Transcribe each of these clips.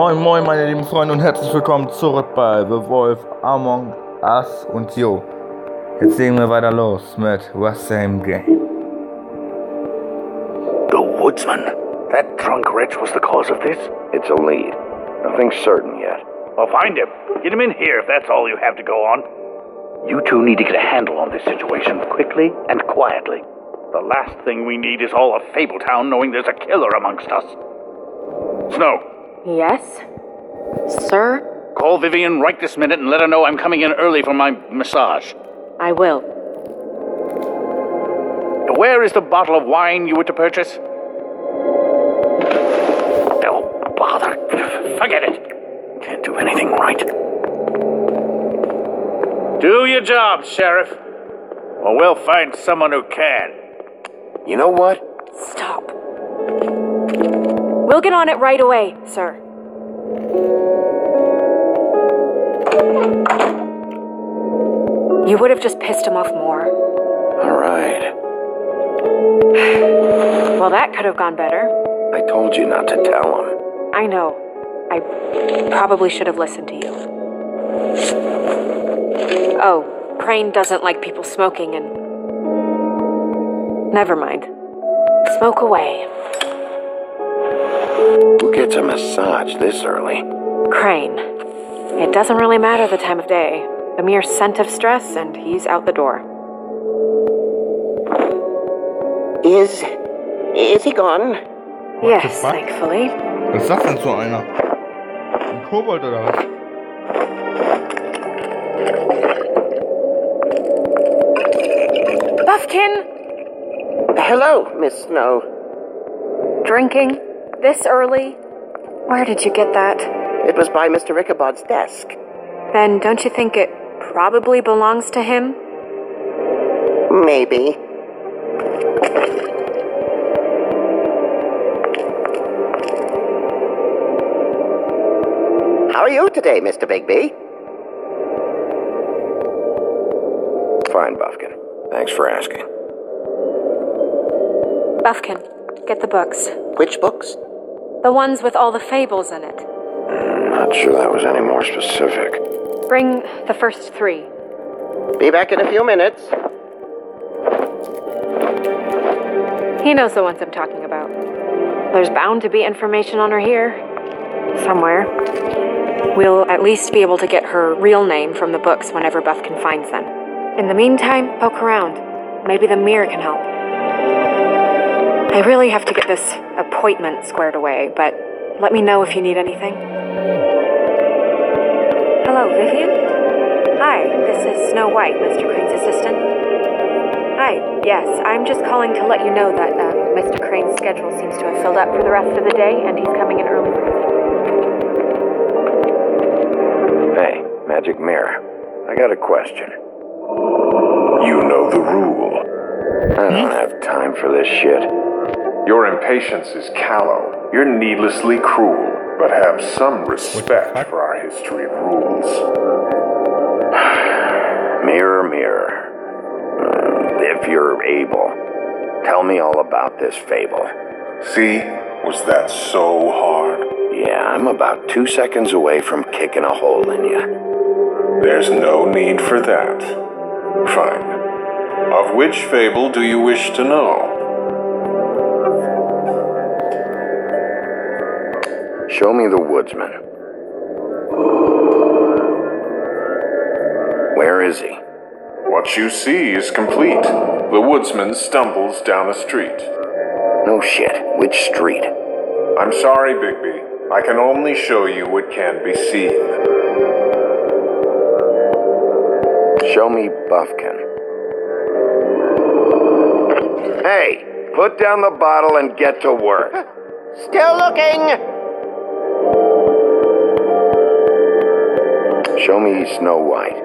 Moin moin meine lieben Freunde und herzlich willkommen zurück bei The Wolf, Among Us und Jo. Jetzt legen wir weiter los mit What's Same Game. The woodsman? That drunk wretch was the cause of this? It's a lead. Nothing certain yet. Well, find him. Get him in here if that's all you have to go on. You two need to get a handle on this situation quickly and quietly. The last thing we need is all of Fabletown knowing there's a killer amongst us. Snow, Yes? Sir? call Vivian right this minute and let her know I'm coming in early for my massage. I will. Where is the bottle of wine you were to purchase? Oh, bother. Forget it. Can't do anything right. Do your job, Sheriff. Or we'll find someone who can. You know what? We'll get on it right away, sir. You would have just pissed him off more. All right. Well, that could have gone better. I told you not to tell him. I know. I probably should have listened to you. Oh, Crane doesn't like people smoking and. Never mind. Smoke away. Who gets a massage this early? Crane. It doesn't really matter the time of day. A mere scent of stress, and he's out the door. Is. is he gone? yes, thankfully. Was ist das denn so einer? Ein Kobold oder was? Bufkin! Hello, Miss Snow. Drinking? This early? Where did you get that? It was by Mr. Ichabod's desk. Then don't you think it probably belongs to him? Maybe. How are you today, Mr. Bigby? Fine, Bufkin. Thanks for asking. Bufkin, get the books. Which books? The ones with all the fables in it. Not sure that was any more specific. Bring the first three. Be back in a few minutes. He knows the ones I'm talking about. There's bound to be information on her here. Somewhere. We'll at least be able to get her real name from the books whenever Bufkin finds them. In the meantime, poke around. Maybe the mirror can help. I really have to get this appointment squared away, but let me know if you need anything. Hello, Vivian? Hi, this is Snow White, Mr. Crane's assistant. Hi, yes, I'm just calling to let you know that uh, Mr. Crane's schedule seems to have filled up for the rest of the day, and he's coming in early Hey, Magic Mirror. I got a question. You know the rule. I don't have time for this shit. Your impatience is callow. You're needlessly cruel, but have some respect for our history and rules. Mirror, mirror. Uh, if you're able, tell me all about this fable. See? Was that so hard? Yeah, I'm about two seconds away from kicking a hole in you. There's no need for that. Fine. Of which fable do you wish to know? Show me the woodsman. Where is he? What you see is complete. The woodsman stumbles down a street. No shit. Which street? I'm sorry, Bigby. I can only show you what can be seen. Show me Bufkin. Hey, put down the bottle and get to work. Still looking! Show me Snow White.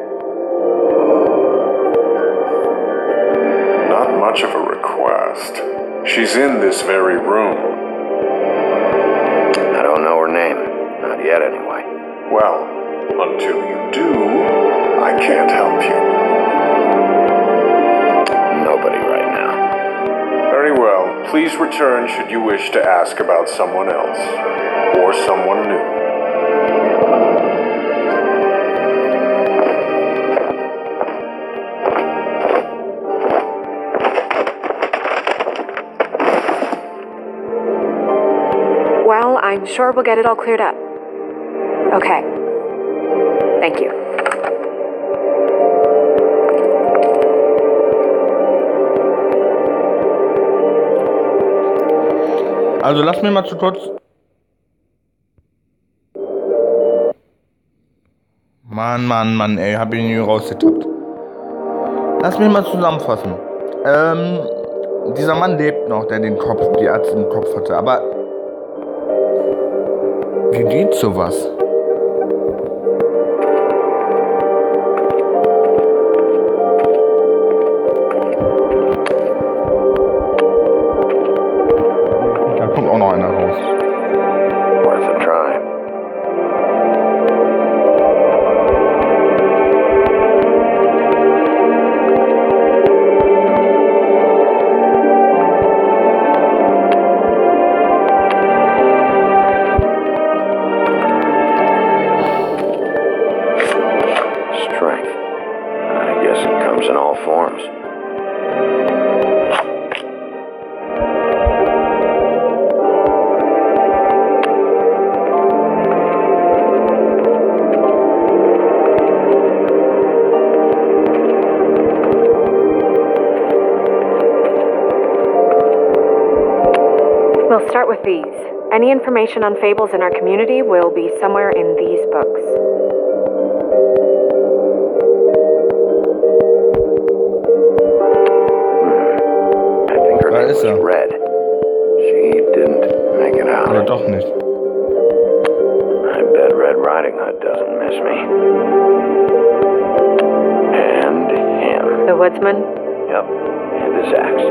Not much of a request. She's in this very room. I don't know her name. Not yet, anyway. Well, until you do, I can't help you. Nobody right now. Very well. Please return should you wish to ask about someone else or someone new. I'm sure we'll get it all cleared up. Okay. Thank you. Also lass mir mal zu kurz. Mann, Mann, Mann, ey, hab ich ihn rausgetappt. Lass mich mal zusammenfassen. Ähm, dieser Mann lebt noch, der den Kopf, die Ärzte im Kopf hatte. Aber wie geht sowas? Comes in all forms. We'll start with these. Any information on fables in our community will be somewhere in these books. Uh, make it out. Oder doch nicht. I bet Red Riding Hood doesn't miss me. And him. The woodsman? Yep. And his axe.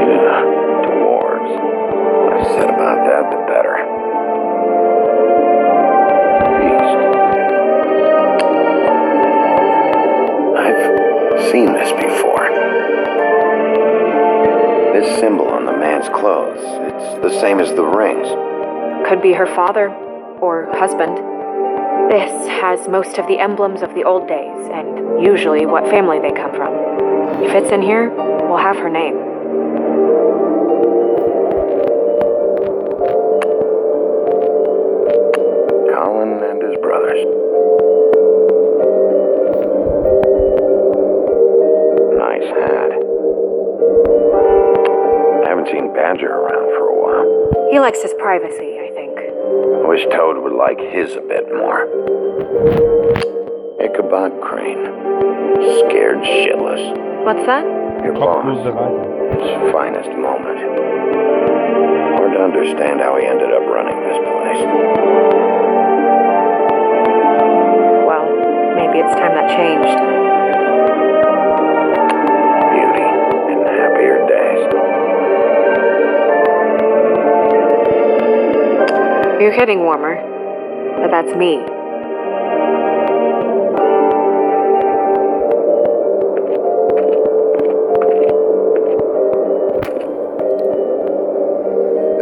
Yeah, dwarves. The less said about that, the better. Beast. I've seen this before. This symbol on the man's clothes, it's the same as the rings. Could be her father or husband. This has most of the emblems of the old days, and usually what family they come from. If it's in here, we'll have her name. Colin and his brothers. Badger around for a while. He likes his privacy, I think. I wish Toad would like his a bit more. Ichabod Crane. Scared shitless. What's that? Your boss. His finest moment. Hard to understand how he ended up running this place. Well, maybe it's time that changed. You're getting warmer. But that's me.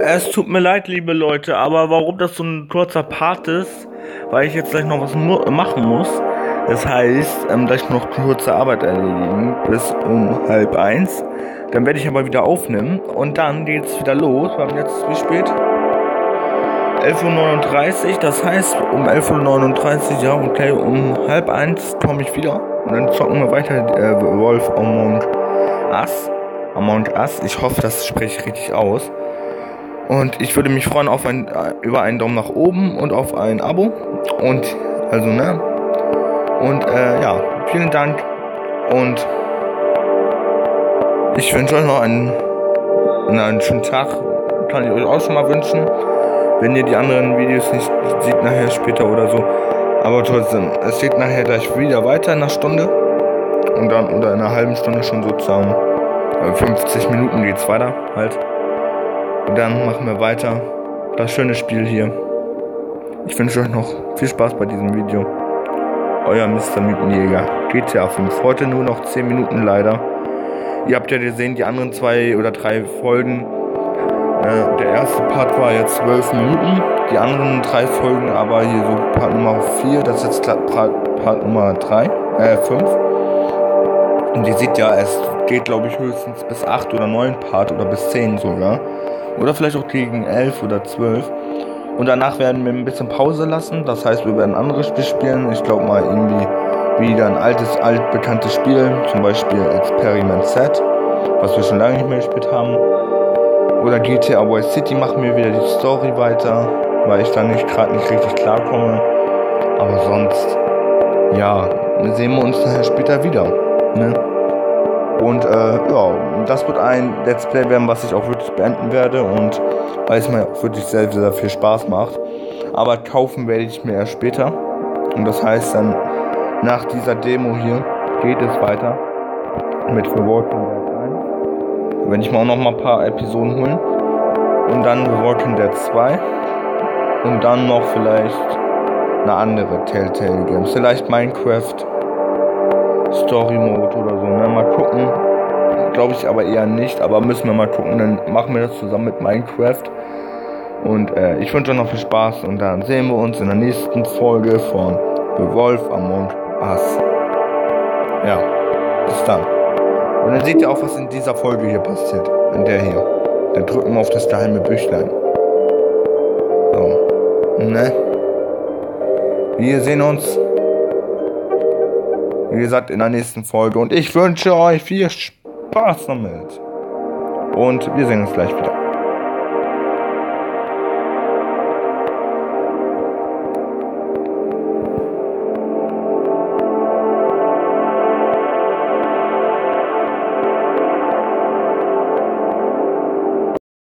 Es tut mir leid, liebe Leute, aber warum das so ein kurzer Part ist, weil ich jetzt gleich noch was machen muss. Das heißt, ähm, gleich noch kurze Arbeit erledigen bis um halb eins. Dann werde ich aber wieder aufnehmen und dann geht's wieder los. Wir haben jetzt wie spät? 11.39 Uhr, das heißt um 11.39 Uhr, ja okay, um halb eins komme ich wieder und dann zocken wir weiter äh, Wolf Among Us. Among Us, ich hoffe, das spreche ich richtig aus. Und ich würde mich freuen auf ein, äh, über einen Daumen nach oben und auf ein Abo. Und also, ne? Und äh, ja, vielen Dank. Und ich wünsche euch noch einen, einen schönen Tag. Kann ich euch auch schon mal wünschen. Wenn ihr die anderen Videos nicht seht, nachher später oder so. Aber trotzdem, es geht nachher gleich wieder weiter in einer Stunde. Und dann, oder in einer halben Stunde schon sozusagen. Äh, 50 Minuten geht's weiter halt. Und dann machen wir weiter. Das schöne Spiel hier. Ich wünsche euch noch viel Spaß bei diesem Video. Euer Mr. Mythenjäger. GTA 5. Heute nur noch 10 Minuten leider. Ihr habt ja gesehen, die anderen zwei oder drei Folgen. Äh, der erste Part war jetzt 12 Minuten. Die anderen drei Folgen aber hier so Part Nummer 4. Das ist jetzt Part, Part Nummer 3. Äh, 5. Und ihr seht ja, es geht glaube ich höchstens bis 8 oder 9 Part oder bis 10 sogar. Oder vielleicht auch gegen 11 oder 12. Und danach werden wir ein bisschen Pause lassen. Das heißt, wir werden ein anderes Spiel spielen. Ich glaube mal irgendwie wieder ein altes, altbekanntes Spiel. Zum Beispiel Experiment Set, was wir schon lange nicht mehr gespielt haben. Oder GTA Vice City machen wir wieder die Story weiter, weil ich da nicht gerade nicht richtig klarkomme. Aber sonst, ja, sehen wir uns nachher später wieder. Ne? Und äh, ja, das wird ein Let's Play werden, was ich auch wirklich beenden werde und weil es mir auch wirklich sehr, sehr viel Spaß macht. Aber kaufen werde ich mir erst später. Und das heißt dann, nach dieser Demo hier geht es weiter mit 1. Wenn ich mal auch noch mal ein paar Episoden holen. Und dann The Walking Dead 2. Und dann noch vielleicht eine andere Telltale Games. Vielleicht Minecraft Story Mode oder so. Ne? Mal gucken. Glaube ich aber eher nicht. Aber müssen wir mal gucken. Dann machen wir das zusammen mit Minecraft. Und äh, ich wünsche euch noch viel Spaß. Und dann sehen wir uns in der nächsten Folge von The Wolf Among Us. Ja, bis dann. Und dann seht ihr auch, was in dieser Folge hier passiert. In der hier. Dann drücken wir auf das geheime Büchlein. So. Ne? Wir sehen uns, wie gesagt, in der nächsten Folge. Und ich wünsche euch viel Spaß damit. Und wir sehen uns gleich wieder.